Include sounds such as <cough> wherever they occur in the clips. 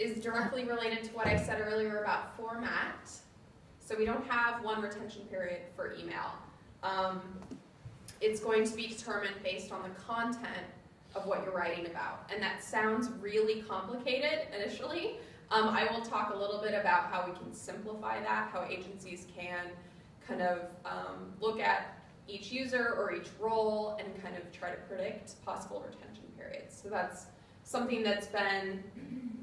is directly related to what I said earlier about format. So we don't have one retention period for email. Um, it's going to be determined based on the content of what you're writing about. And that sounds really complicated initially. Um, I will talk a little bit about how we can simplify that, how agencies can kind of um, look at each user or each role and kind of try to predict possible retention periods. So that's something that's been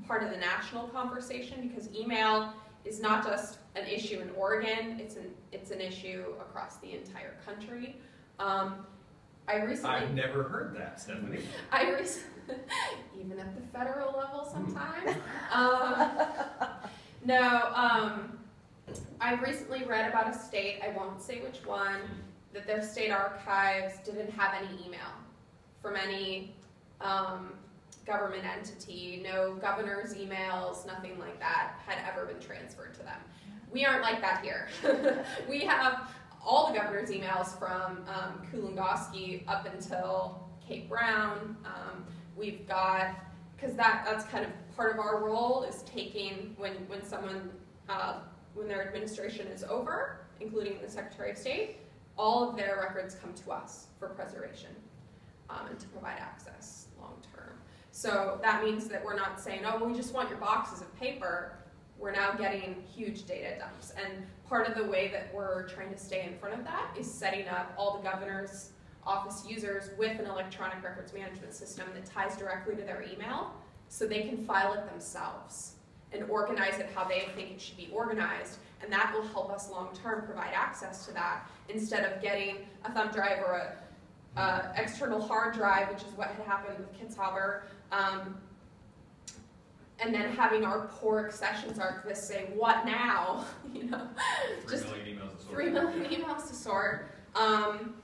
part of the national conversation because email is not just an issue in Oregon, it's an, it's an issue across the entire country. Um, I recently. I've never heard that, Stephanie. <laughs> I recently, <laughs> even at the federal level sometimes. um, no, um, I recently read about a state, I won't say which one, that their state archives didn't have any email from any um, government entity, no governor's emails, nothing like that had ever been transferred to them. We aren't like that here. <laughs> we have all the governor's emails from um, Kulongoski up until Kate Brown. Um, we've got, because that, that's kind of part of our role is taking, when, when someone, uh, when their administration is over, including the Secretary of State, all of their records come to us for preservation um, and to provide access. So that means that we're not saying, oh, we just want your boxes of paper. We're now getting huge data dumps. And part of the way that we're trying to stay in front of that is setting up all the governor's office users with an electronic records management system that ties directly to their email so they can file it themselves and organize it how they think it should be organized. And that will help us long term provide access to that instead of getting a thumb drive or a uh, external hard drive, which is what had happened with Kitzhaber, um, and then having our poor accessions archivist say, "What now?" <laughs> you know, Three just million emails to sort. three million emails to sort. Um,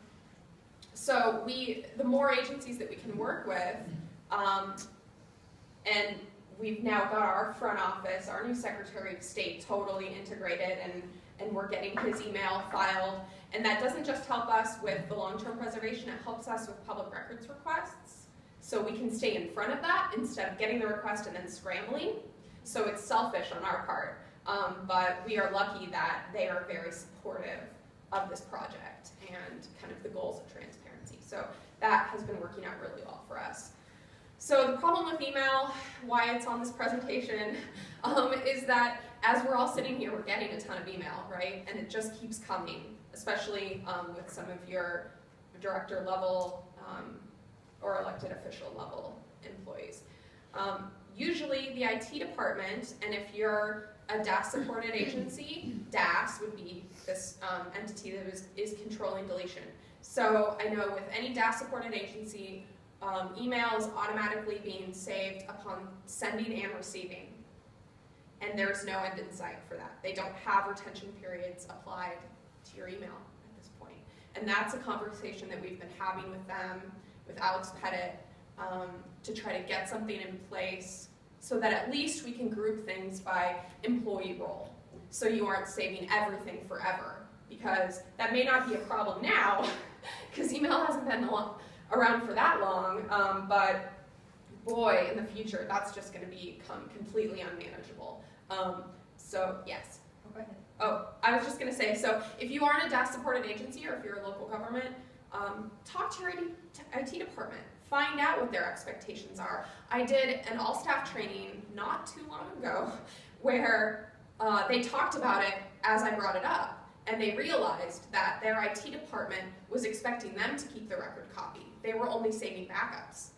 so we, the more agencies that we can work with, um, and we've now got our front office, our new Secretary of State totally integrated, and and we're getting his email filed. And that doesn't just help us with the long-term preservation; it helps us with public records requests. So we can stay in front of that instead of getting the request and then scrambling. So it's selfish on our part, um, but we are lucky that they are very supportive of this project and kind of the goals of transparency. So that has been working out really well for us. So the problem with email, why it's on this presentation, <laughs> um, is that as we're all sitting here, we're getting a ton of email, right? And it just keeps coming, especially um, with some of your director level um, or elected official level employees. Um, usually the IT department, and if you're a DAS supported agency, DAS would be this um, entity that is, is controlling deletion. So I know with any DAS supported agency, um, email is automatically being saved upon sending and receiving. And there's no end in sight for that. They don't have retention periods applied to your email at this point. And that's a conversation that we've been having with them with Alex Pettit um, to try to get something in place so that at least we can group things by employee role. So you aren't saving everything forever because that may not be a problem now <laughs> because email hasn't been around for that long, um, but boy, in the future, that's just going to become completely unmanageable. Um, so yes. Oh, I was just going to say, so if you aren't a DAS supported agency or if you're a local government, um, talk to your IT department. Find out what their expectations are. I did an all staff training not too long ago <laughs> where uh, they talked about it as I brought it up, and they realized that their IT department was expecting them to keep the record copy. They were only saving backups.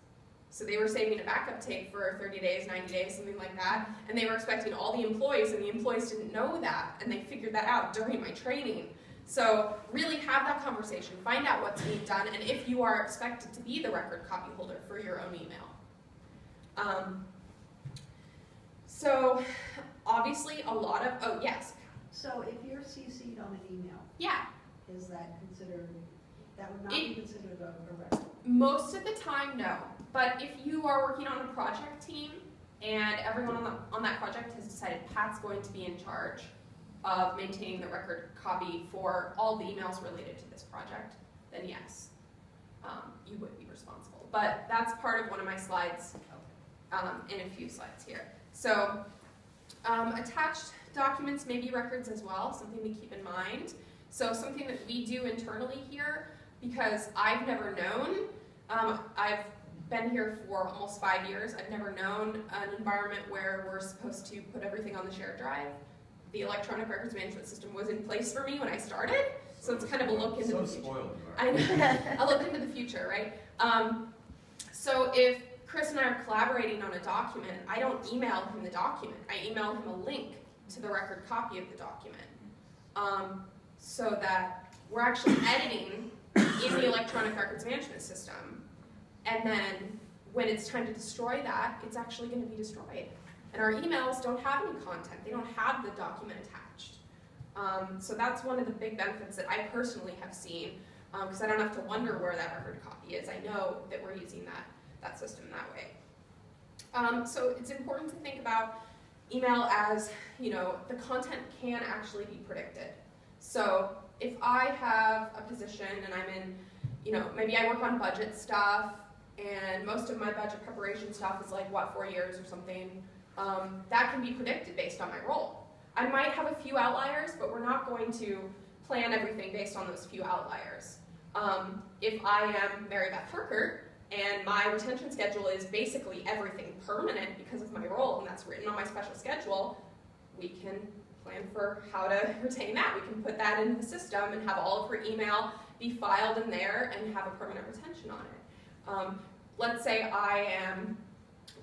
So they were saving a backup tape for 30 days, 90 days, something like that, and they were expecting all the employees, and the employees didn't know that, and they figured that out during my training. So really have that conversation, find out what's being done, and if you are expected to be the record copy holder for your own email. Um, so obviously a lot of, oh yes. So if you're CC'd on an email, yeah, is that considered, that would not it, be considered a, a record? Most of the time, no. But if you are working on a project team and everyone on, the, on that project has decided Pat's going to be in charge, of maintaining the record copy for all the emails related to this project, then yes, um, you would be responsible. But that's part of one of my slides um, in a few slides here. So um, attached documents may be records as well, something to keep in mind. So something that we do internally here, because I've never known, um, I've been here for almost five years, I've never known an environment where we're supposed to put everything on the shared drive. The electronic records management system was in place for me when I started, so it's kind of a look into so the future. spoiled. I know. <laughs> I look into the future, right? Um, so if Chris and I are collaborating on a document, I don't email him the document. I email him a link to the record copy of the document, um, so that we're actually editing in the electronic records management system, and then when it's time to destroy that, it's actually going to be destroyed. And our emails don't have any content; they don't have the document attached. Um, so that's one of the big benefits that I personally have seen because I don't have to wonder where that record copy is. I know that we're using that, that system that way. Um, so it's important to think about email as, you know, the content can actually be predicted. So if I have a position and I'm in, you know, maybe I work on budget stuff and most of my budget preparation stuff is like, what, four years or something, um, that can be predicted based on my role. I might have a few outliers, but we're not going to plan everything based on those few outliers. Um, if I am Mary Beth Herkert and my retention schedule is basically everything permanent because of my role and that's written on my special schedule, we can plan for how to <laughs> retain that. We can put that into the system and have all of her email be filed in there and have a permanent retention on it. Um, let's say I am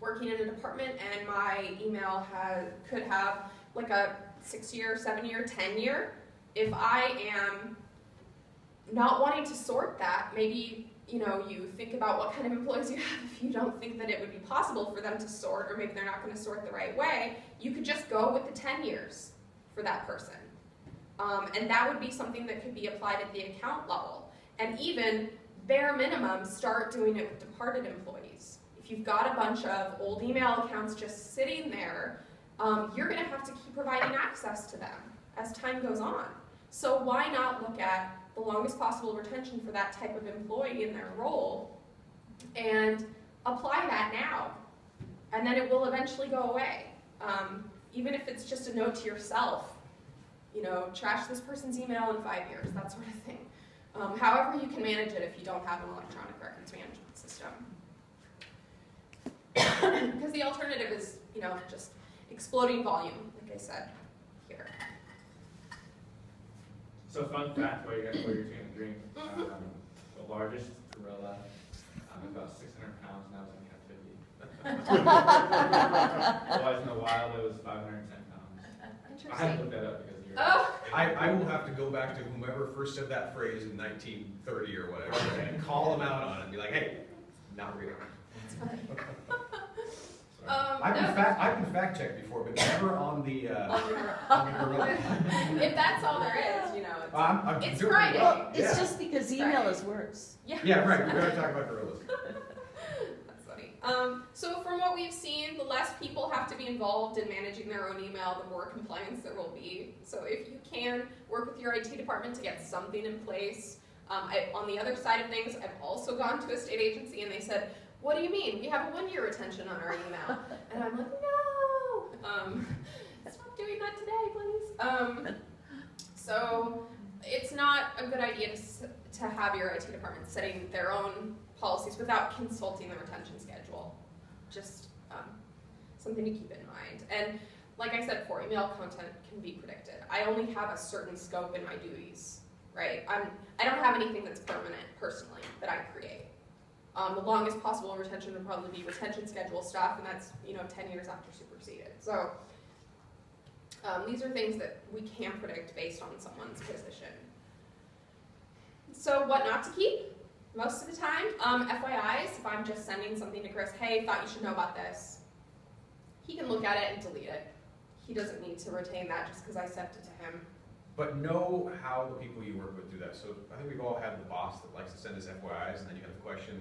working in a department and my email has, could have like a six year, seven year, 10 year. If I am not wanting to sort that, maybe you know you think about what kind of employees you have. <laughs> If you don't think that it would be possible for them to sort or maybe they're not going to sort the right way you could just go with the 10 years for that person. Um, and that would be something that could be applied at the account level. And even bare minimum start doing it with departed employees you've got a bunch of old email accounts just sitting there um, you're going to have to keep providing access to them as time goes on so why not look at the longest possible retention for that type of employee in their role and apply that now. And then it will eventually go away. Um, even if it's just a note to yourself, you know, trash this person's email in five years, that sort of thing. Um, however you can manage it if you don't have an electronic records management system. Because the alternative is, you know, just exploding volume, like I said here. So fun fact while you're, while you're taking a drink, um, the largest gorilla, um, about six hundred pounds, now it's in captivity. Otherwise in the wild, it was five hundred and ten pounds. I had to Interesting. look that up because you're. Oh, I, I will have to go back to whomever first said that phrase in nineteen thirty or whatever, and call them out on it, and be like, hey, not real. That's funny. Um, I've been no. fact, I've been fact checked before, but never on the, uh, On the gorilla. <laughs> if that's all there is, you know, it's, I'm, I'm It's doing Friday. well. Well, it's Yeah. just because email is worse. yeah. Yeah, right, we gotta talk about gorillas. <laughs> That's funny. Um, so from what we've seen, the less people have to be involved in managing their own email, the more compliance there will be. So if you can work with your IT department to get something in place. Um, I, on the other side of things, I've also gone to a state agency and they said, what do you mean? We have a one-year retention on our email. <laughs> and I'm like, no! Um, stop doing that today, please. Um, so it's not a good idea to, to have your IT department setting their own policies without consulting the retention schedule. Just um, something to keep in mind. And like I said before, email content can be predicted. I only have a certain scope in my duties, right? I'm, I don't have anything that's permanent personally that I create. Um, the longest possible retention would probably be retention schedule stuff, and that's you know 10 years after superseded. So um, these are things that we can predict based on someone's position. So what not to keep? Most of the time, um, FYIs, if I'm just sending something to Chris, hey, thought you should know about this, he can look at it and delete it. He doesn't need to retain that just because I sent it to him. But know how the people you work with do that. So I think we've all had the boss that likes to send us FYIs, and then you have the question,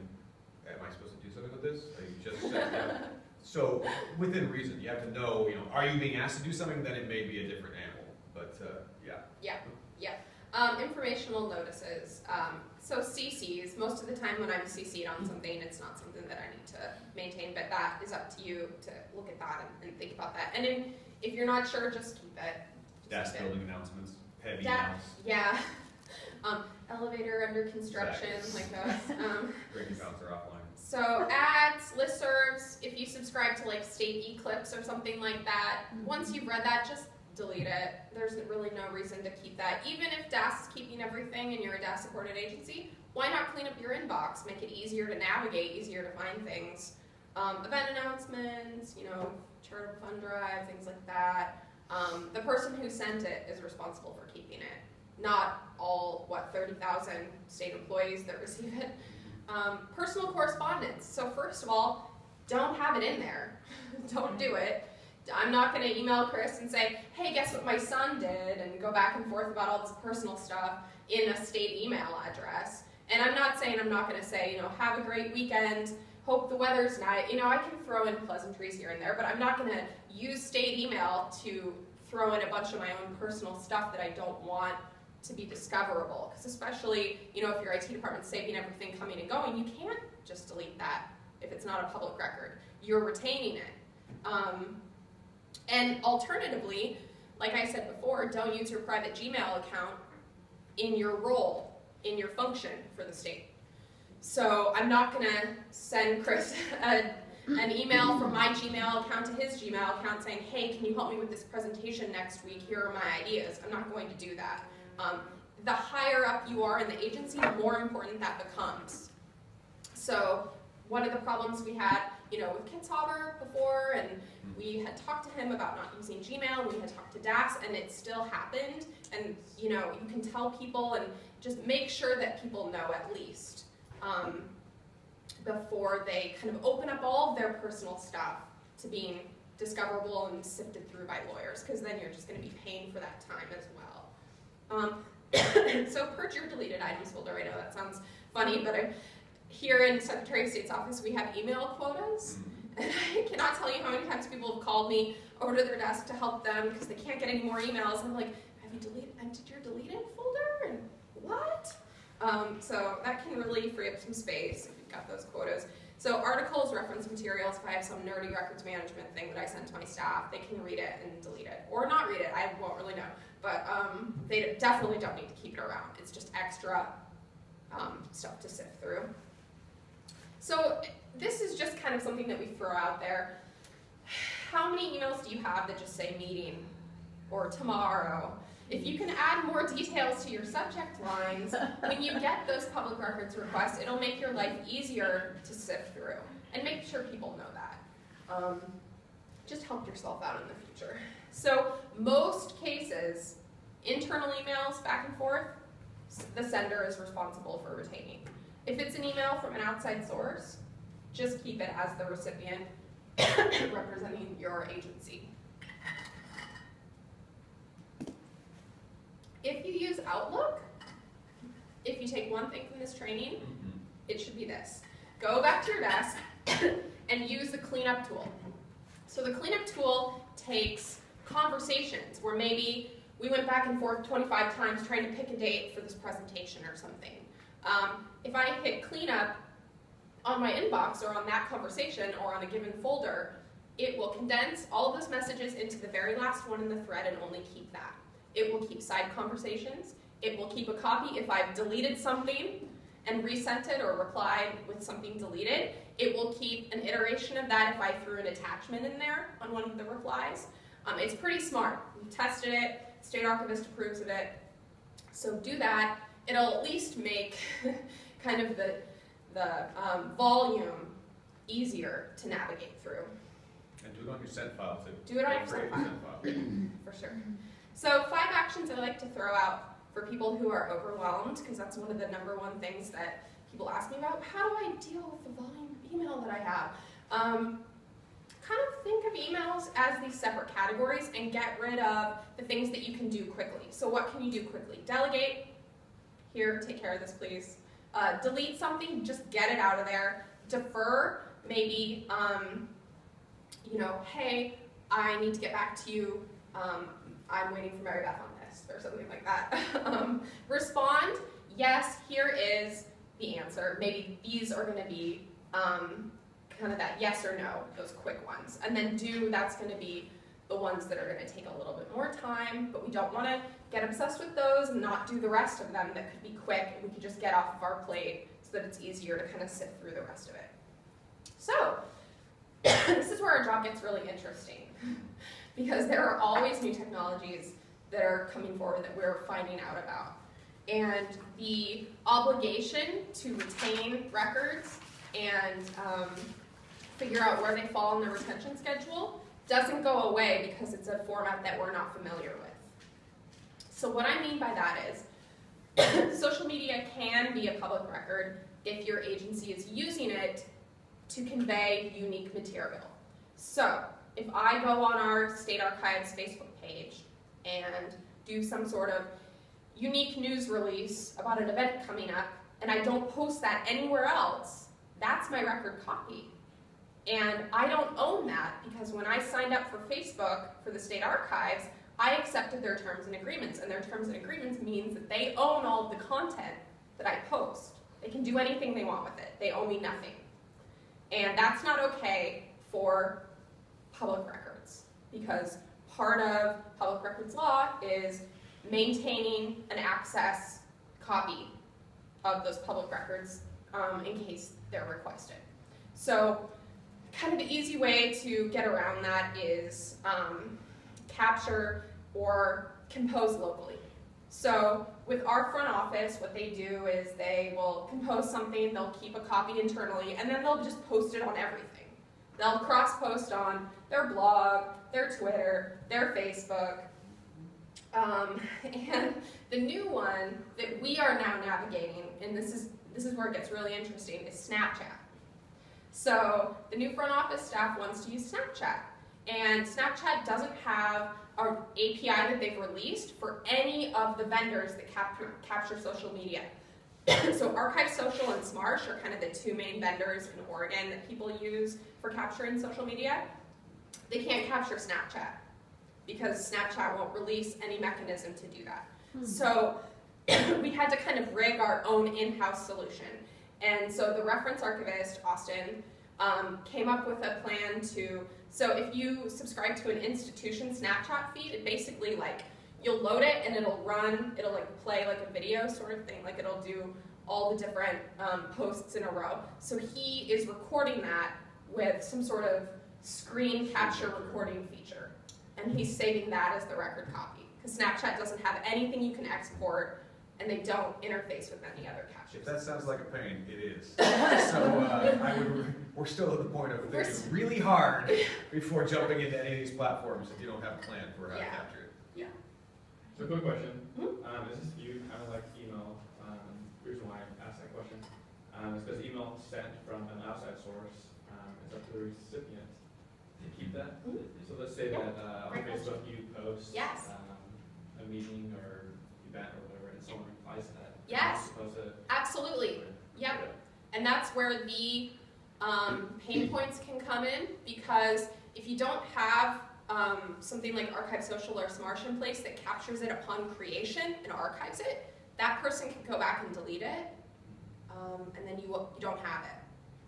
am I supposed to do something with this? Or you just it? <laughs> So within reason, you have to know, you know, are you being asked to do something? Then it may be a different animal. But uh, yeah. Um, informational notices. Um, so CCs, most of the time when I'm CC'd on something, it's not something that I need to maintain, but that is up to you to look at that and, and think about that. And then if you're not sure, just keep it. Just Desk keep it. building announcements, heavy Da- Yeah. <laughs> Um, elevator under construction, Exactly. like those. Um, <laughs> breaking bouncer offline. so ads, listservs, if you subscribe to like state eclipse or something like that, once you've read that, just delete it. There's really no reason to keep that. Even if DAS is keeping everything and you're a DAS supported agency, why not clean up your inbox? Make it easier to navigate, easier to find things. Um, event announcements, you know, charitable fund drive, things like that. Um, the person who sent it is responsible for keeping it, not all, what, 30,000 state employees that <laughs> receive it. Um, personal correspondence. So first of all, don't have it in there. <laughs> don't do it. I'm not going to email Chris and say, "Hey, guess what my son did?" and go back and forth about all this personal stuff in a state email address. And I'm not saying I'm not going to say, you know, have a great weekend. Hope the weather's nice. You know, I can throw in pleasantries here and there, but I'm not going to use state email to throw in a bunch of my own personal stuff that I don't want to be discoverable. Because especially, you know, if your IT department's saving everything coming and going, you can't just delete that if it's not a public record. You're retaining it. Um, and alternatively, like I said before, don't use your private Gmail account in your role, in your function for the state. So I'm not going to send Chris <laughs> a, an email from my Gmail account to his Gmail account saying, hey, can you help me with this presentation next week? Here are my ideas. I'm not going to do that. Um, the higher up you are in the agency, the more important that becomes. So one of the problems we had, you know, with Kitzhaber before, and we had talked to him about not using Gmail, we had talked to DAS, and it still happened. And, you know, you can tell people and just make sure that people know at least um, before they kind of open up all of their personal stuff to being discoverable and sifted through by lawyers, because then you're just going to be paying for that time as well. Um, <coughs> so purge your deleted items folder. I know that sounds funny, but I, here in Secretary of State's office, we have email quotas. <laughs> And I cannot tell you how many times people have called me over to their desk to help them because they can't get any more emails. I'm like, have you deleted, emptied your deleted folder? And what? Um, so that can really free up some space if you've got those quotas. So articles, reference materials, if I have some nerdy records management thing that I send to my staff, they can read it and delete it. Or not read it, I won't really know. But um, they definitely don't need to keep it around. It's just extra um, stuff to sift through. So this is just kind of something that we throw out there. How many emails do you have that just say meeting or tomorrow? If you can add more details to your subject lines, when you get those public records requests, it'll make your life easier to sift through and make sure people know that. Um, just help yourself out in the future. So most cases, internal emails back and forth, the sender is responsible for retaining. If it's an email from an outside source, just keep it as the recipient <coughs> representing your agency. If you use Outlook, if you take one thing from this training, Mhm. it should be this. Go back to your desk <coughs> and use the cleanup tool. So the cleanup tool takes conversations where maybe we went back and forth 25 times trying to pick a date for this presentation or something. Um, if I hit cleanup on my inbox or on that conversation or on a given folder, it will condense all of those messages into the very last one in the thread and only keep that. It will keep side conversations. It will keep a copy if I've deleted something and resent it or replied with something deleted. It will keep an iteration of that if I threw an attachment in there on one of the replies. Um, it's pretty smart. We've tested it. State Archivist approves of it. So do that. It'll at least make <laughs> kind of the, the um, volume easier to navigate through. And do it on your sent file too. Do it on your sent file. <clears throat> for sure. So five actions I like to throw out for people who are overwhelmed, because that's one of the number one things that people ask me about. How do I deal with the volume of email that I have? Um, kind of think of emails as these separate categories and get rid of the things that you can do quickly. So what can you do quickly? Delegate. Here, take care of this, please. Uh, delete something, just get it out of there. Defer, maybe, um, you know, hey, I need to get back to you. Um, I'm waiting for Mary Beth on this, or something like that. <laughs> um, respond, yes, here is the answer. Maybe these are going to be um, kind of that yes or no, those quick ones. And then do, that's going to be the ones that are going to take a little bit more time, but we don't want to get obsessed with those and not do the rest of them that could be quick and we could just get off of our plate so that it's easier to kind of sift through the rest of it. So, <coughs> this is where our job gets really interesting <laughs> because there are always new technologies that are coming forward that we're finding out about. And the obligation to retain records and um, figure out where they fall in the retention schedule doesn't go away because it's a format that we're not familiar with. So what I mean by that is <coughs> social media can be a public record if your agency is using it to convey unique material. So if I go on our State Archives Facebook page and do some sort of unique news release about an event coming up and I don't post that anywhere else, that's my record copy. And I don't own that because when I signed up for Facebook for the state archives, I accepted their terms and agreements. And their terms and agreements means that they own all of the content that I post. They can do anything they want with it. They owe me nothing. And that's not okay for public records because part of public records law is maintaining an access copy of those public records um, in case they're requested. So kind of the easy way to get around that is um, capture or compose locally. So with our front office, what they do is they will compose something, they'll keep a copy internally, and then they'll just post it on everything. They'll cross-post on their blog, their Twitter, their Facebook. Um, <laughs> and the new one that we are now navigating, and this is, this is where it gets really interesting, is Snapchat. So the new front office staff wants to use Snapchat. And Snapchat doesn't have an API that they've released for any of the vendors that capture, capture social media. <clears throat> so Archive Social and Smarsh are kind of the two main vendors in Oregon that people use for capturing social media. They can't capture Snapchat because Snapchat won't release any mechanism to do that. Hmm. So <clears throat> we had to kind of rig our own in-house solution. And so the reference archivist, Austin, um, came up with a plan to, so if you subscribe to an institution Snapchat feed, it basically like, you'll load it and it'll run, it'll like play like a video sort of thing, like it'll do all the different um, posts in a row. So he is recording that with some sort of screen capture recording feature. And he's saving that as the record copy. Because Snapchat doesn't have anything you can export and they don't interface with any other captures. If that sounds like a pain, it is. <laughs> so uh, I would, we're still at the point of thinking really hard <laughs> before jumping into any of these platforms if you don't have a plan for how yeah. to capture it. Yeah. So quick question. Hmm? Um, is this you kind of like email? Um, reason why I asked that question um, is because email sent from an outside source um, is up to the recipient to keep that. Hmm? So let's say Yeah. that uh, on Great Facebook you post Yes. um, a meeting or event or whatever, and someone replies to that. Yes. To Absolutely. Yep. And that's where the um, pain points can come in because if you don't have um, something like Archive Social or Smarsh in place that captures it upon creation and archives it, that person can go back and delete it, um, and then you, you don't have it.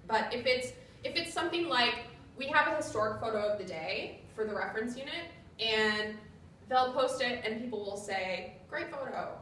But if it's if it's something like we have a historic photo of the day for the reference unit, and they'll post it, and people will say, "Great photo,"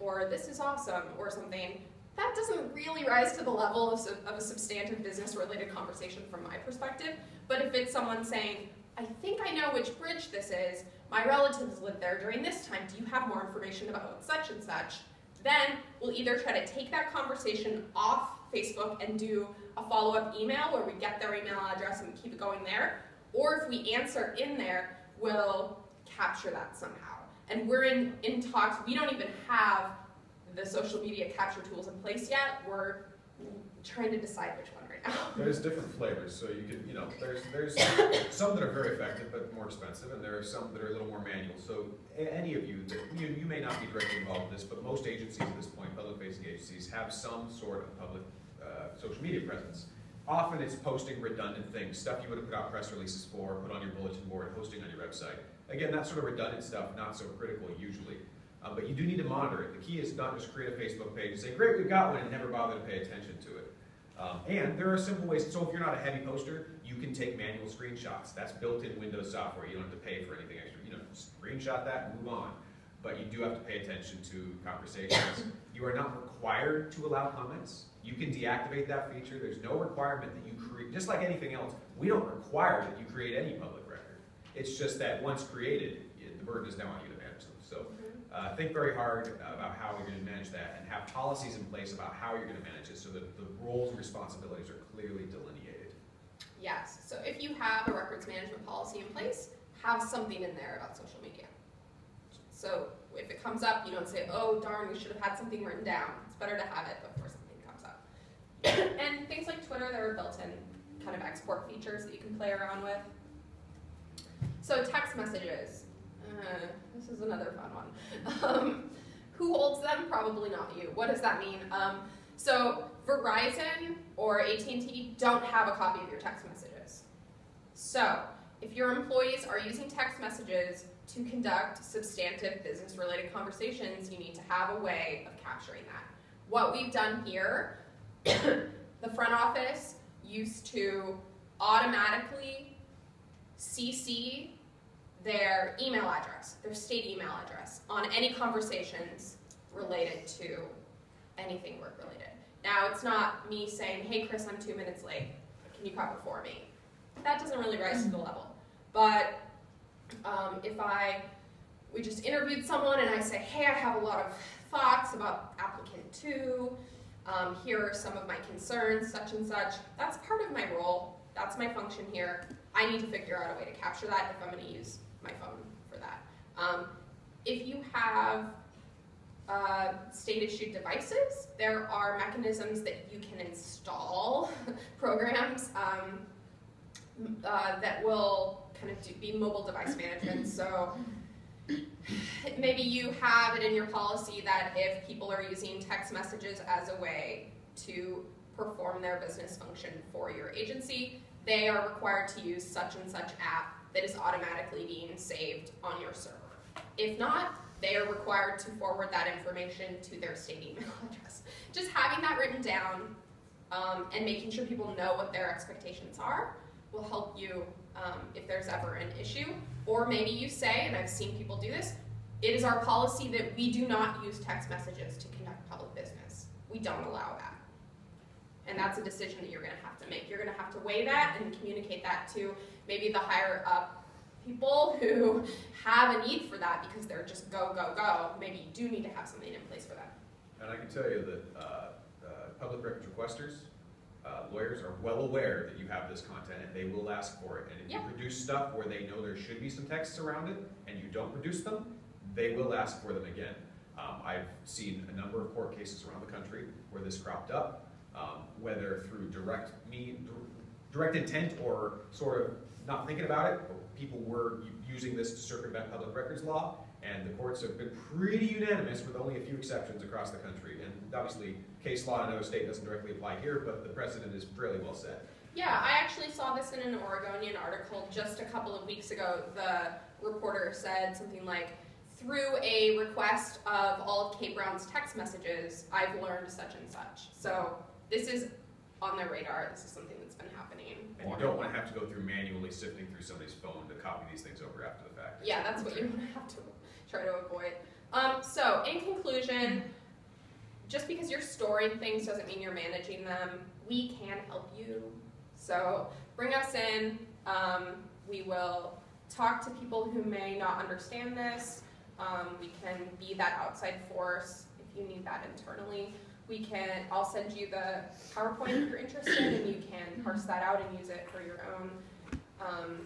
or "This is awesome," or something that doesn't really rise to the level of, of a substantive business-related conversation from my perspective. But if it's someone saying, I think I know which bridge this is, my relatives lived there during this time, do you have more information about such and such? Then we'll either try to take that conversation off Facebook and do a follow-up email where we get their email address and keep it going there, or if we answer in there, we'll capture that somehow. And we're in, in talks, we don't even have the social media capture tools in place yet. We're trying to decide which one right now. There's different flavors, so you can, you know, there's there's some that are very effective but more expensive, and there are some that are a little more manual. So any of you, you, you may not be directly involved in this, but most agencies at this point, public-facing agencies, have some sort of public uh, social media presence. Often it's posting redundant things, stuff you would have put out press releases for, put on your bulletin board, hosting on your website. Again, that sort of redundant stuff, not so critical usually. Uh, but you do need to monitor it. The key is not just create a Facebook page and say, great, we've got one, and never bother to pay attention to it. Um, and there are simple ways, so if you're not a heavy poster, you can take manual screenshots. That's built in Windows software. You don't have to pay for anything extra. You know, screenshot that and move on. But you do have to pay attention to conversations. you are not required to allow comments. You can deactivate that feature. There's no requirement that you create, just like anything else, we don't require that you create any public record. It's just that once created, the burden is now on you to manage them. So uh, think very hard about how you're going to manage that and have policies in place about how you're going to manage it so that the roles and responsibilities are clearly delineated. Yes, so if you have a records management policy in place, have something in there about social media. So if it comes up, you don't say, oh darn, we should have had something written down. It's better to have it before something comes up. <coughs> and things like Twitter, there are built-in kind of export features that you can play around with. So text messages, uh, this is another fun one. <laughs> Um, who holds them? Probably not you. What does that mean? Um, so Verizon or AT&T don't have a copy of your text messages. So if your employees are using text messages to conduct substantive business-related conversations, you need to have a way of capturing that. What we've done here, the front office used to automatically CC their email address, their state email address, on any conversations related to anything work related. Now, it's not me saying, hey, Chris, I'm two minutes late. Can you cover for me? That doesn't really rise to the level. But um, if I, we just interviewed someone and I say, hey, I have a lot of thoughts about applicant two, um, here are some of my concerns, such and such, that's part of my role. That's my function here. I need to figure out a way to capture that if I'm going to use my phone for that. Um, if you have uh, state-issued devices, there are mechanisms that you can install <laughs> programs um, uh, that will kind of do, be mobile device management. So maybe you have it in your policy that if people are using text messages as a way to perform their business function for your agency, they are required to use such and such app that is automatically being saved on your server. If not, they are required to forward that information to their state email <laughs> address. Just having that written down um, and making sure people know what their expectations are will help you um, if there's ever an issue. Or maybe you say, and I've seen people do this, it is our policy that we do not use text messages to conduct public business. We don't allow that. And that's a decision that you're going to have to make. You're going to have to weigh that and communicate that to maybe the higher up people <laughs> who have a need for that because they're just go, go, go. Maybe you do need to have something in place for that. And I can tell you that uh, uh, public records requesters, uh, lawyers are well aware that you have this content and they will ask for it. And if Yeah. you produce stuff where they know there should be some texts around it and you don't produce them, they will ask for them again. Um, I've seen a number of court cases around the country where this cropped up, um, whether through direct me, direct intent or sort of not thinking about it, people were using this to circumvent public records law, and the courts have been pretty unanimous with only a few exceptions across the country. And obviously, case law in another state doesn't directly apply here, but the precedent is fairly well set. Yeah, I actually saw this in an Oregonian article just a couple of weeks ago. The reporter said something like, through a request of all of Kate Brown's text messages, I've learned such and such. So this is on their radar. This is something that's been happening. And you don't want to have to go through manually sifting through somebody's phone to copy these things over after the fact. Yeah, that's what you want to have to try to avoid. Um, so, in conclusion, just because you're storing things doesn't mean you're managing them. We can help you. So, bring us in. Um, we will talk to people who may not understand this. Um, we can be that outside force if you need that internally. We can, I'll send you the PowerPoint if you're interested, and you can parse that out and use it for your own um,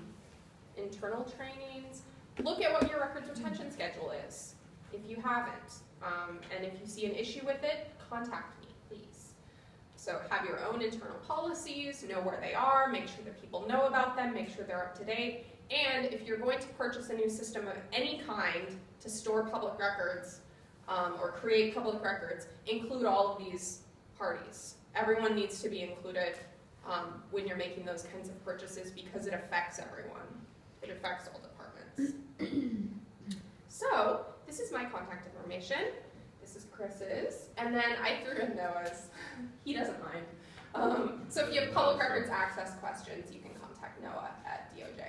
internal trainings. Look at what your records retention schedule is, if you haven't. Um, and if you see an issue with it, contact me, please. So have your own internal policies, know where they are, make sure that people know about them, make sure they're up to date. And if you're going to purchase a new system of any kind to store public records um, or create public records, include all of these parties. Everyone needs to be included um, when you're making those kinds of purchases because it affects everyone. It affects all departments. <coughs> so, this is my contact information. This is Chris's, and then I threw in Noah's. He doesn't mind. Um, so if you have public records access questions, you can contact Noah at DOJ.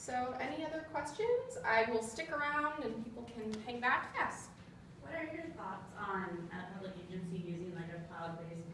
So any other questions? I will stick around and people can hang back. Yes? What are your thoughts on a public agency using like a cloud-based